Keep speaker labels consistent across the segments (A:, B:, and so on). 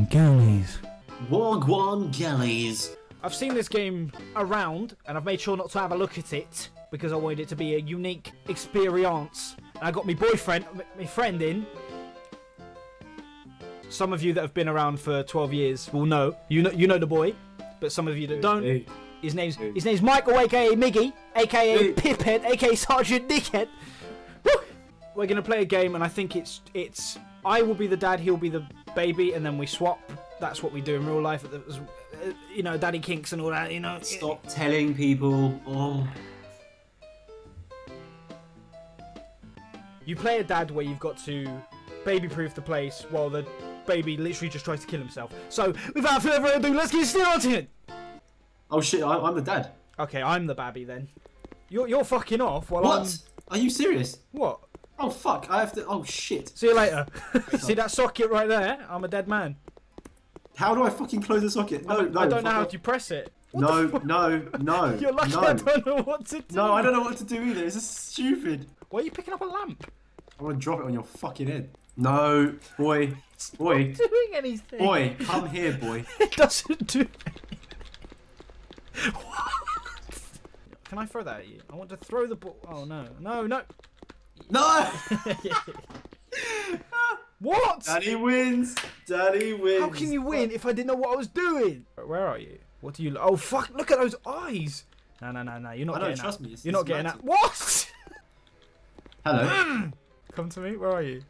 A: Wagwan Galleys.
B: Wagwan Galleys.
C: I've seen this game around, and I've made sure not to have a look at it because I wanted it to be a unique experience. And I got my boyfriend, my friend in. Some of you that have been around for 12 years will know. You know, you know the boy, but some of you that don't.
B: Hey,
C: His name's
B: Hey.
C: his name's Michael, aka Miggy, aka
B: Hey.
C: Piphead, aka Sergeant Dickhead. Woo! We're gonna play a game, and I think it's it's I will be the dad, he'll be the baby, and then we swap. That's what we do in real life. Uh, You know, daddy kinks and all that. You know.
B: Stop telling people. Oh.
C: You play a dad where you've got to baby-proof the place while the baby literally just tries to kill himself. So, without further ado, let's get started.
B: Oh shit, I, I'm the dad.
C: Okay, I'm the babby then. You're you're fucking off while
B: What?
C: I'm
B: Are you serious?
C: what?
B: Oh fuck, I have to. Oh shit.
C: See you later. See that socket right there? I'm a dead man.
B: How do I fucking close the socket? No,
C: I,
B: no.
C: I don't know how to press it. What
B: No, no, no.
C: You're lucky
B: no.
C: I don't know what to do.
B: No, I don't know what to do either. This is stupid.
C: Why are you picking up a lamp?
B: I'm gonna drop it on your fucking head. No, boy, boy,
C: doing anything.
B: boy, come here, boy.
C: It doesn't do anything. What? Can I throw that at you? I want to throw the ball. Oh no, no, no.
B: No!
C: what?
B: Daddy wins. Daddy wins.
C: How can you win if I didn't know what I was doing? Where are you? What do you? Oh fuck! Look at those eyes. No, no, no, no. You're not
B: I don't
C: getting
B: trust
C: out.
B: me. It's-
C: You're not getting out. What?
B: Hello.
C: Come to me. Where are you?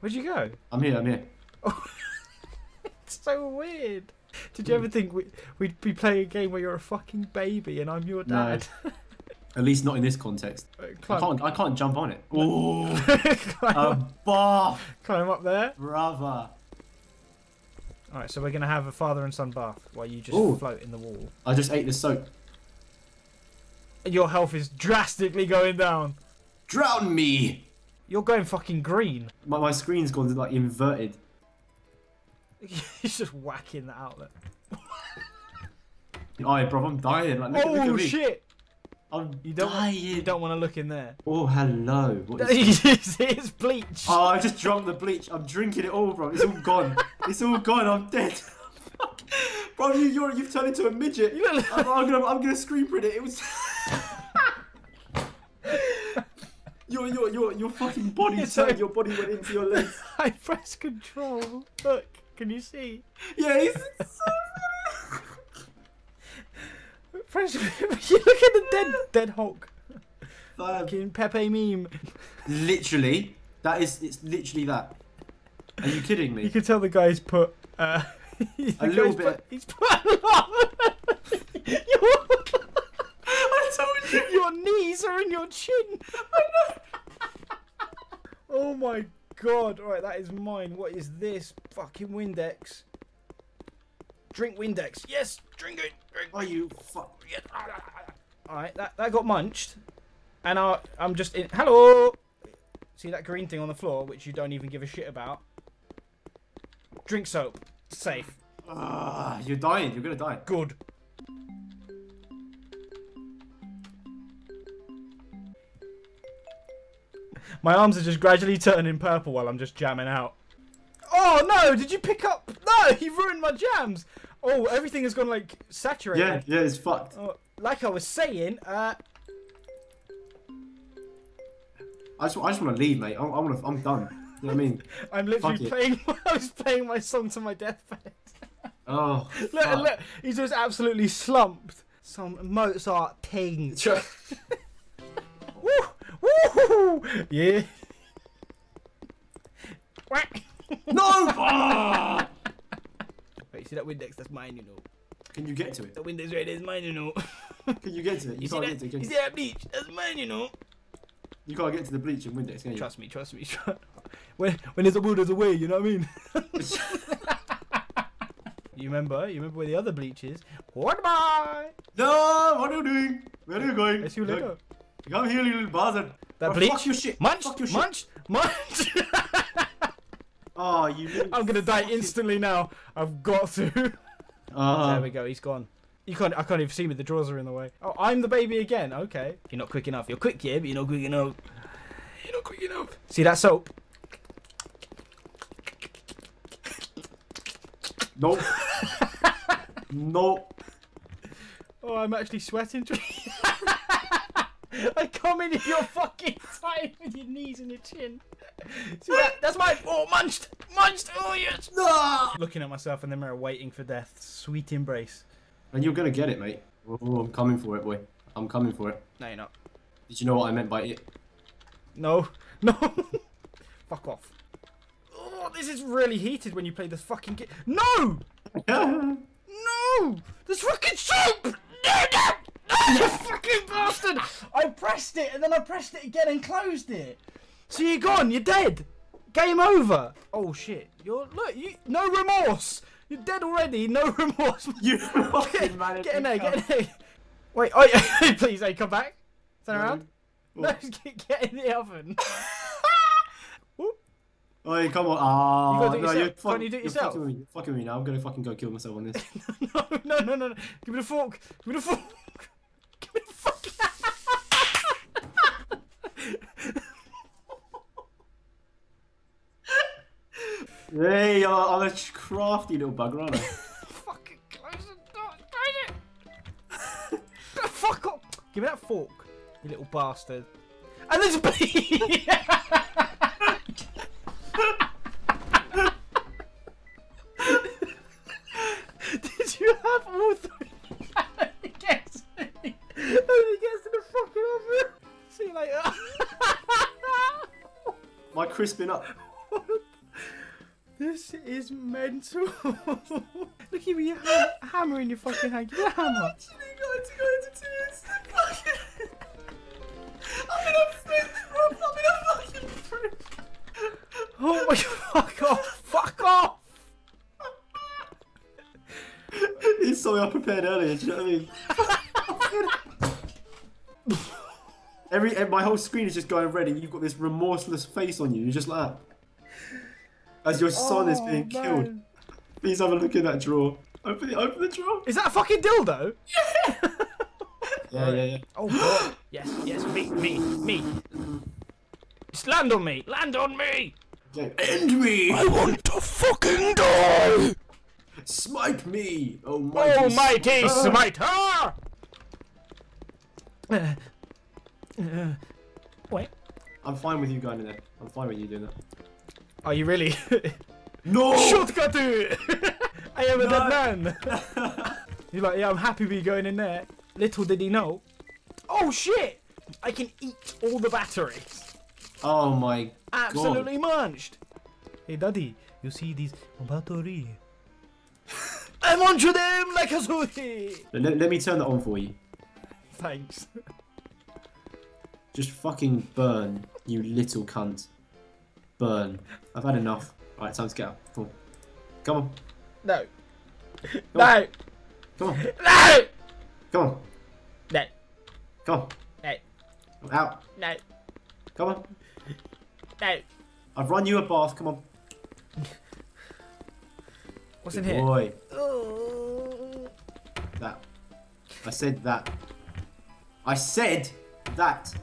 C: Where'd you go?
B: I'm here. I'm here.
C: It's so weird. Did you ever think we, we'd be playing a game where you're a fucking baby and I'm your
B: No. At least not in this context. Uh,
C: I
B: can't. I can't jump on it. Ooh, a bath,
C: climb up there.
B: brother.
C: Alright, so we're going to have a father and son bath while you just
B: Ooh.
C: float in the wall.
B: I just ate the soap.
C: Your health is drastically going down.
B: Drown me.
C: You're going fucking green.
B: My, my screen's gone like inverted.
C: You're just whacking the outlet.
B: Alright, bro, I'm dying. Like, look, look
C: oh
B: me.
C: shit!
B: I'm
C: You don't,
B: dying.
C: you don't want to look in there.
B: Oh, hello. What is
C: it's bleach.
B: Oh, I just drunk the bleach. I'm drinking it all, bro. It's all gone. it's all gone. I'm dead. bro, you, you're, you've turned into a midget. I'm, I'm gonna, I'm gonna screen print it. It was. your, your, your, your fucking body
C: It's
B: turned.
C: like-
B: Your body went into your legs.
C: I press control. Look, can you see?
B: Yeah, it's, it's
C: Press. you look at the dead, dead Hulk. Fucking Pepe meme.
B: Literally, that is. It's literally that. Are you kidding me?
C: You can tell the guy's put. Uh,
B: A little bit.
C: Put, he's put a lot. your,
B: I told you.
C: your knees are in your chin. oh my god! All right, that is mine. What is this? Fucking Windex. Drink Windex. Yes, drink it. Drink.
B: Are you fuck?
C: All right, that that got munched, and I I'm just in. Hello. See that green thing on the floor, which you don't even give a shit about. Drink soap. Safe.
B: Ah, you're dying. You're gonna die.
C: Good. My arms are just gradually turning purple while I'm just jamming out. Oh no! Did you pick up? No! You ruined my jams! Oh, everything has gone like saturated.
B: Yeah, yeah, it's fucked.
C: Oh, like I was saying, uh,
B: I just, I just want to leave, mate. I, I want to. I'm done. You know what I mean?
C: I'm literally playing. I was playing my song to my deathbed.
B: Oh.
C: Look,
B: fuck.
C: look, he's just absolutely slumped. Some Mozart ting. Woo! Woo! Yeah.
B: No!
C: Wait, see that Windex? That's mine, you know.
B: Can you get to it?
C: The Windex right there is mine, you know.
B: Can you get to it? You,
C: You
B: can't
C: that?
B: get to it.
C: You
B: Can
C: see that bleach? That's mine, you know.
B: you can't get to the bleach and Windex, can you?
C: Trust me, trust me. Trust. When when there's a will, there's a way. You know what I mean? you remember? You remember where the other bleach is? Goodbye.
B: no! What are you doing? Where are you going?
C: I see you later.
B: Come here, you little bastard.
C: That
B: Oh,
C: bleach.
B: Fuck your shit.
C: Munch,
B: Fuck your shit.
C: munch, munch.
B: Oh, you little
C: I'm gonna die
B: fucking-
C: instantly now. I've got to. there
B: Uh,
C: we go. He's gone. You can't. I can't even see me. The drawers are in the way. Oh, I'm the baby again. Okay. You're not quick enough. You're quick, yeah, but you're not quick enough. You're not quick enough. See that soap?
B: Nope. nope.
C: Oh, I'm actually sweating. I come in your fucking tight with your knees and your chin. See that? That's my oh munched, munched. Oh yes. Looking at myself in the mirror, waiting for death. Sweet embrace.
B: And you're gonna get it, mate. Oh, I'm coming for it, boy. I'm coming for it.
C: No, you're not.
B: Did you know what I meant by it?
C: No, no. Fuck off. Oh, this is really heated when you play this fucking game. No, no. This fucking soup. No, no. No, you fucking bastard! I pressed it and then I pressed it again and closed it. So you're gone. You're dead. Game over. Oh shit. You're look. You no remorse. You're dead already. No remorse.
B: You fucking man.
C: Get in there. Get in there. Wait. Oh, yeah. please. Hey, come back. Turn around. No,
B: What?
C: get, get in the oven.
B: Oh, come on. Ah,
C: You gotta do it
B: no,
C: yourself.
B: you're,
C: Can't you do it
B: you're
C: yourself?
B: Fucking with me. You're fucking with me now. I'm gonna fucking go kill myself on this.
C: no, no, no, no, no. Give me the fork. Give me the fork. Give me the fork.
B: Hey, I'm a, I'm a crafty little bugger, aren't I?
C: Fucking close the door. Close it. Fuck off. Give me that fork, you little bastard. And there's bleed. Did you have all three? He gets and he gets in the fucking oven. See you later.
B: My crisping up.
C: This is mental. Look at me you ha- hammer in your fucking hand. Give me a hammer.
B: actually going to go into tears. I'm in a fridge, bro. I'm in a fucking fridge.
C: Oh my fuck off. Fuck off.
B: It's something I prepared earlier. Do you know what I mean? Every eh, my whole screen is just going red, and you've got this remorseless face on you. You're just like that. As your son is
C: Oh,
B: being killed.
C: man.
B: Please have a look in that drawer. Open it. Open the drawer.
C: Is that a fucking dildo?
B: Yeah, yeah, yeah.
C: Oh god. Yes, yes, me, me, me. Just land on me. Land on me.
B: Okay. End me.
C: I want to fucking die.
B: Smite me. Oh mighty.
C: Oh mighty
B: Ah.
C: smiter. Uh, uh, wait.
B: I'm fine with you going in there. I'm fine with you doing that.
C: Are you really?
B: No.
C: Shortcut I am a
B: No.
C: dead man. He's like, yeah, I'm happy with you going in there. Little did he know. Oh shit! I can eat all the batteries.
B: Oh my.
C: Absolutely munched. Hey, daddy, you see these batteries? I munch them like a sweetie.
B: Let, let me turn that on for you.
C: Thanks.
B: Just fucking burn, you little cunt. Burn. I've had enough. Alright, time to get up. Come on. Come on.
C: No.
B: Come
C: No.
B: Come on.
C: No.
B: Come on.
C: No.
B: Come on.
C: No.
B: Out.
C: No.
B: Come on.
C: No.
B: I've run you a bath. Come on.
C: What's in
B: Good
C: here?
B: Boy.
C: Oh.
B: That. I said that. I said that.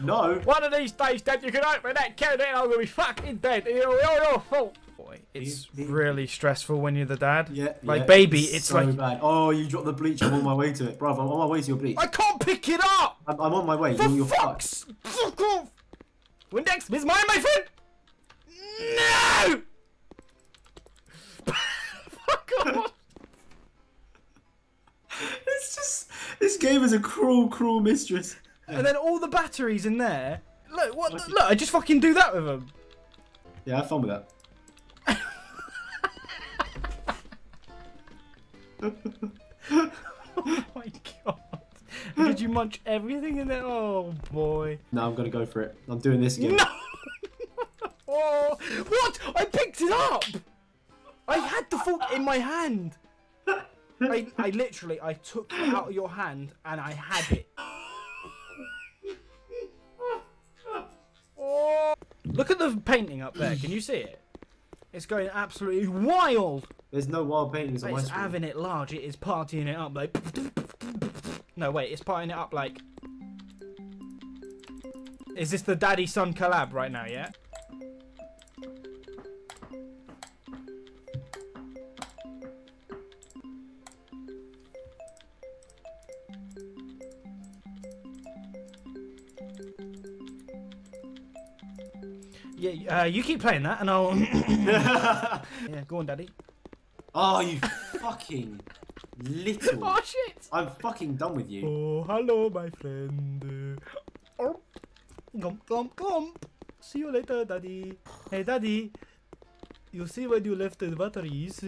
B: No.
C: One of these days, Dad, you can open that can and I'm gonna be fucking dead. It's all your fault. Boy, it's
B: He- he-
C: really stressful when you're the dad.
B: Yeah.
C: Like,
B: yeah,
C: baby, it's
B: so
C: like-
B: bad. Oh, you dropped the bleach. I'm on my way to it, bro. I'm on my way to your bleach.
C: I can't pick it up.
B: I'm, I'm on my way.
C: For
B: You're,
C: fuck's fuck off. Windex is mine, my friend. No. fuck off.
B: It's just this game is a cruel, cruel mistress.
C: And then all the batteries in there. Look, what? The, look, I just fucking do that with them.
B: Yeah, have fun with that.
C: Oh my god. Did you munch everything in there? Oh boy.
B: No, I'm gonna go for it. I'm doing this again.
C: No! oh, what? I picked it up! I had the fork in my hand. I, I literally, I took it out of your hand and I had it. Look at the painting up there. Can you see it? It's going absolutely wild.
B: There's no wild paintings on my
C: It's
B: screen.
C: having it large. It is partying it up like. No, wait. It's partying it up like. Is this the daddy son collab right now? Yeah. Yeah, uh, you keep playing that, and I'll. yeah, go on, daddy.
B: oh, you fucking little.
C: Oh shit!
B: I'm fucking done with you.
C: Oh, hello, my friend. Oh, gump, gump, gump. See you later, daddy. Hey, daddy. You see when you left the batteries?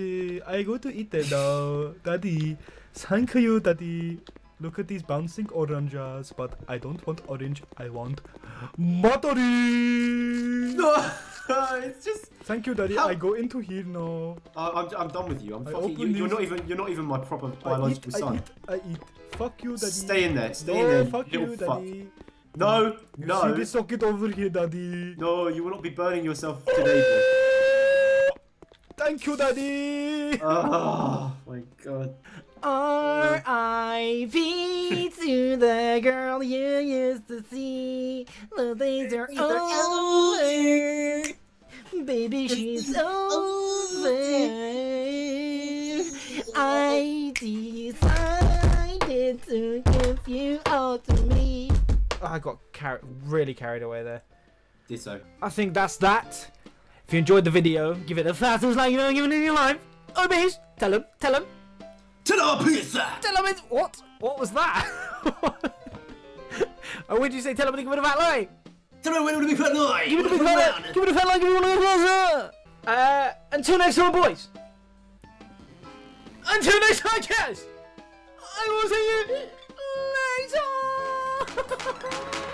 C: I go to eat them now, daddy. Thank you, daddy. Look at these bouncing oranges, but I don't want orange. I want battery.
B: No, it's just.
C: Thank you, daddy.
B: How-
C: I go into here now.
B: I- I'm, I'm done with you. I'm
C: I
B: fucking. You, you're, not even. You're not even my proper
C: I eat,
B: biological
C: I
B: son.
C: eat, I eat. Fuck you, daddy.
B: Stay in there. Stay
C: no,
B: in there.
C: fuck
B: you fuck.
C: daddy.
B: No,
C: You see
B: no,
C: this socket over here, daddy.
B: no. You will not be burning yourself today.
C: Thank you, daddy.
B: Oh my god.
C: R.I.P. to the girl you used to see. The days are over. Baby, she's over. I decided to give you all to me. I got carried, really carried away there.
B: Ditto.
C: I think that's that. If you enjoyed the video, give it a thousand like you know, give it in your life. Oh, bees, tell him, tell him,
B: Ta-da, pizza!
C: tell him it's what? What was that? oh, did you say tell him to give it a fat like?
B: Tell him when would it be fat night?
C: Give it a big fat, give it a fat like if you want to go closer. Uh, until next time, boys. Until next time, guys. I will see you later.